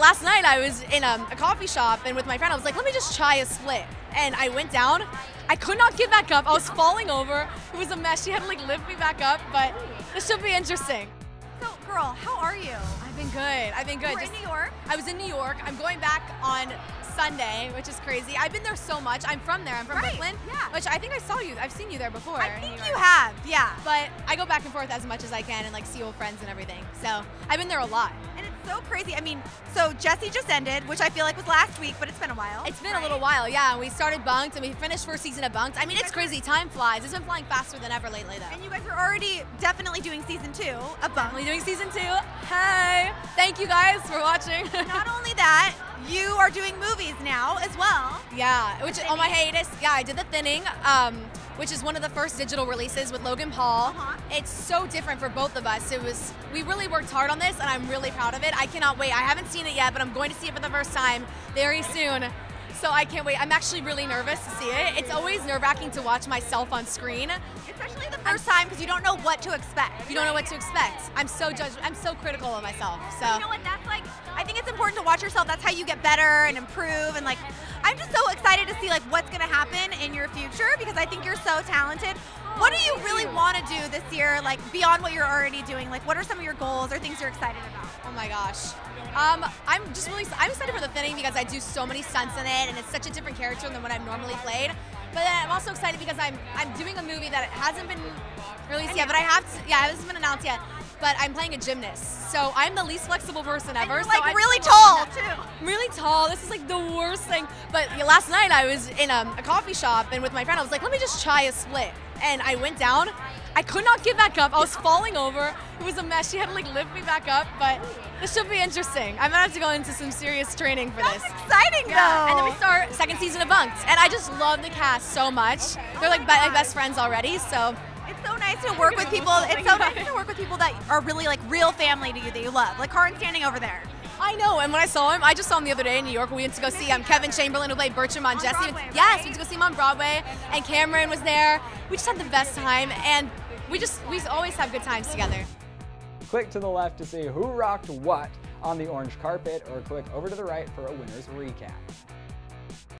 last night I was in um, a coffee shop and with my friend I was like, let me just try a split. And I went down. I could not get back up. I was falling over. It was a mess. She had to like lift me back up, but this should be interesting. So, girl, how are you? I've been good. I've been good. You were in New York. I was in New York. I'm going back on Sunday, which is crazy. I've been there so much. I'm from there. I'm from Right, Brooklyn. yeah. Which I think I saw you. I've seen you there before. I think you have, yeah. But I go back and forth as much as I can and like see old friends and everything. So I've been there a lot. And it's so crazy. I mean, so Jessie just ended, which I feel like was last week, but it's been a while. It's been a little while, yeah. We started Bunk'd and we finished first season of Bunk'd. I mean, it's crazy. Time flies. It's been flying faster than ever lately, though. And you guys are already definitely doing season two of Bunk. Only doing season two. Hey, thank you guys for watching. Not only that, you are doing movies now as well. yeah, which on my hiatus, yeah, I did the Thinning, um, which is one of the first digital releases with Logan Paul. Uh-huh. It's so different for both of us. It was we really worked hard on this, and I'm really proud of it. I cannot wait. I haven't seen it yet, but I'm going to see it for the first time very soon. So I can't wait. I'm actually really nervous to see it. It's always nerve-wracking to watch myself on screen. Especially the first time because you don't know what to expect. You don't know what to expect. I'm so judge. I'm so critical of myself. So You know what? That's like, I think it's important to watch yourself. That's how you get better and improve. And like, I'm just so excited to see like what's gonna happen in your future because I think you're so talented. What do you really want to do this year, like beyond what you're already doing? Like, what are some of your goals or things you're excited about? Oh my gosh. Um, I'm just really I'm excited for the thinning because I do so many stunts in it and it's such a different character than what I've normally played. But then I'm also excited because I'm I'm doing a movie that hasn't been released yet, but I have to yeah, it hasn't been announced yet. But I'm playing a gymnast. So I'm the least flexible person ever. you're so like I'm really tall too. Tall. This is like the worst thing. But last night I was in um, a coffee shop and with my friend I was like, let me just try a split. And I went down. I could not get back up. I was falling over. It was a mess. She had to like lift me back up. But this should be interesting. I'm gonna have to go into some serious training for That's this. exciting Yeah. though. And then we start second season of Bunk'd, and I just love the cast so much. They're like be- my best friends already. So It's so nice to work with people. It's so nice to work with people that are really like real family to you that you love. Like Karan standing over there. I know, and when I saw him, I just saw him the other day in New York. We went to go see um, Kevin Chamberlin, who played Bertram on, On Jessie. Broadway, yes, right? we went to go see him on Broadway, and Cameron was there. We just had the best time, and we just we always have good times together. Click to the left to see who rocked what on the orange carpet, or click over to the right for a winner's recap.